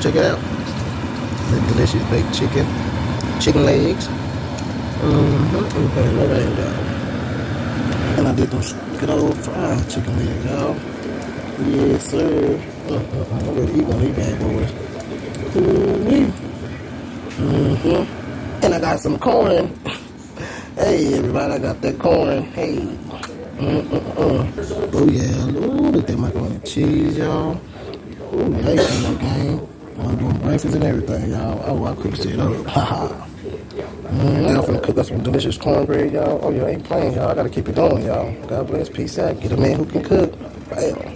check it out. The delicious baked chicken, chicken legs. Mm-hmm. And I did those good old fried chicken legs, y'all. Yes, sir. Uh, uh, uh, I'm ready to eat one of these bad boys. Mm-hmm. And I got some corn. hey, everybody, I got that corn. Hey. Mm-mm-mm. Oh, yeah. Ooh, look at that macaroni and cheese, y'all. Ooh, yeah, you see game. I'm doing breakfast and everything, y'all. Oh, I cooked it up. Ha ha. Mm, I'm finna cook up some delicious cornbread, y'all. Oh, y'all ain't playing, y'all. I gotta keep it going, y'all. God bless. Peace out. Get a man who can cook. Bam.